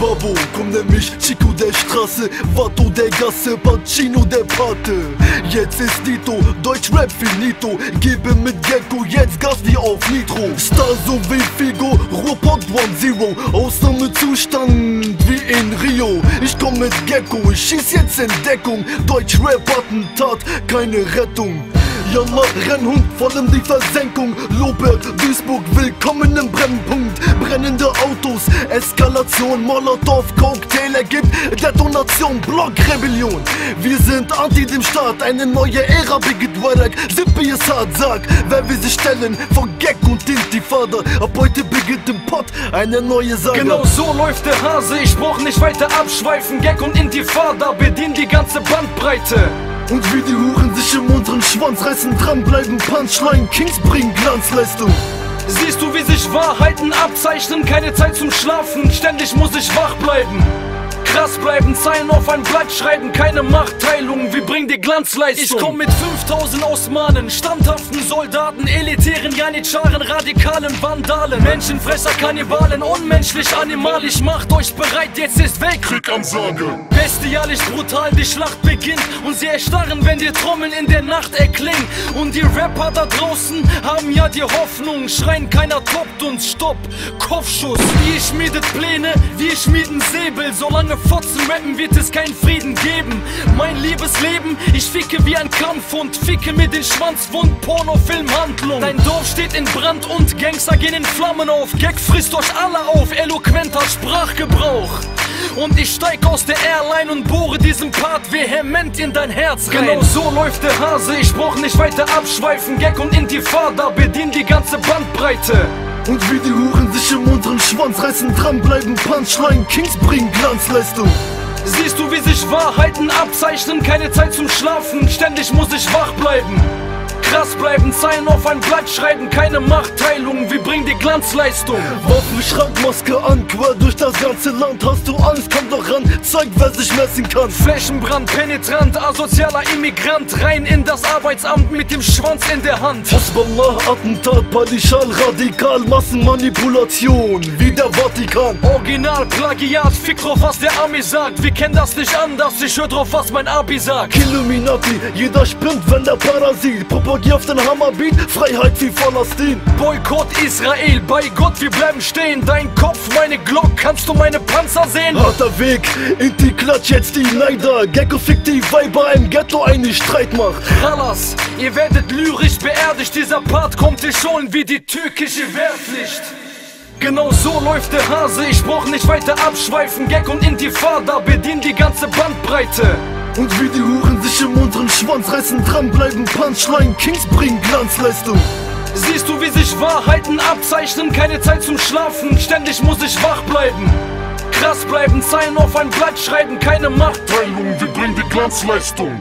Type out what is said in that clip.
Babo, komm nenn mich Chico der Straße, Vato der Gasse, Pacino der Pate. Jetzt ist Dito, Deutschrap finito, gebe mit Gecko jetzt Gas wie auf Nitro. Star so wie Figo, Ruhrpott One Zero, Ausnahmezustand wie in Rio. Ich komm mit Gecko, ich schieß jetzt in Deckung, Deutschrap Attentat, keine Rettung. Mach Rennhund, voll in die Versenkung. Lobert, Duisburg, willkommen im Brennpunkt. Brennende Autos, Eskalation, Molotow, Cocktail ergibt Detonation, Blockrebellion. Wir sind anti dem Staat, eine neue Ära beginnt Warek. Sippy ist hart, sag, wer will sich stellen vor Gag und Intifada. Ab heute beginnt im Pott eine neue Saga. Genau so läuft der Hase, ich brauch nicht weiter abschweifen. Gag und Intifada bedienen die ganze Bandbreite. Und wie die Huren sich im unteren Schwanz reißen, dranbleiben, Punchline, Kings bringen Glanzleistung. Siehst du, wie sich Wahrheiten abzeichnen? Keine Zeit zum Schlafen, ständig muss ich wach bleiben. Krass bleiben, Zeilen auf ein Blatt schreiben, keine Machtteilung, wir bringen dir Glanzleistung. Ich komm mit 5000 Osmanen, standhaften Soldaten, elitären Janitscharen, radikalen Vandalen, Menschenfresser, Kannibalen, unmenschlich, animalisch, macht euch bereit, jetzt ist Weltkriegansage. Bestialisch, brutal, die Schlacht beginnt und sie erstarren, wenn die Trommeln in der Nacht erklingen. Und die Rapper da draußen haben ja die Hoffnung, schreien, keiner toppt uns, stopp, Kopfschuss. Wir schmiedet Pläne, wir schmieden Säbel, solange Fotzen rappen wird es keinen Frieden geben. Mein liebes Leben, ich ficke wie ein Kampfhund, ficke mir den Schwanzwund, Pornofilmhandlung. Dein Dorf steht in Brand und Gangster gehen in Flammen auf. Gag frisst euch alle auf, eloquenter Sprachgebrauch. Und ich steig aus der Airline und bohre diesen Part vehement in dein Herz rein. Genau so läuft der Hase, ich brauch nicht weiter abschweifen. Gag und Intifada bedienen die ganze Bandbreite. Und wie die Huren sich im unteren Schwanz reißen, dranbleiben, Punchline, Kings bringen Glanzleistung. Siehst du, wie sich Wahrheiten abzeichnen? Keine Zeit zum Schlafen, ständig muss ich wach bleiben. Krass bleiben, Zeilen auf ein Blatt schreiben, keine Machtteilung, wir bringen dir Glanzleistung. Waffenschrank, Maske an, quer durch das ganze Land. Hast du Angst, komm doch ran, zeig, wer sich messen kann. Flächenbrand, penetrant, asozialer Immigrant, rein in das Arbeitsamt mit dem Schwanz in der Hand. Hezbollah, Attentat, Padischal, radikal, Massenmanipulation, wie der Vatikan. Original, Plagiat, fick drauf, was der Ami sagt. Wir kennen das nicht anders, ich hör drauf, was mein Abi sagt. Illuminati, jeder spinnt, wenn der Parasit propagiert auf den Hammerbeat, Freiheit wie Palästin. Boykott Israel, bei Gott, wir bleiben stehen. Dein Kopf, meine Glock, kannst du meine Panzer sehen? Harter Weg, in die Klatsch jetzt die Neider. Gecko fickt die Weiber im Ghetto eine Streitmacht. Rallas, ihr werdet lyrisch beerdigt. Dieser Part kommt dir schon wie die türkische Wehrpflicht. Genau so läuft der Hase, ich brauch nicht weiter abschweifen. Gag und Intifada bedienen die ganze Bandbreite. Und wie die Huren sich im unteren Schwanz reißen, dranbleiben, Punchline, Kings bringen Glanzleistung. Siehst du, wie sich Wahrheiten abzeichnen? Keine Zeit zum Schlafen, ständig muss ich wach bleiben. Krass bleiben, Zeilen auf ein Blatt schreiben, keine Machtteilung, wir bringen die Glanzleistung.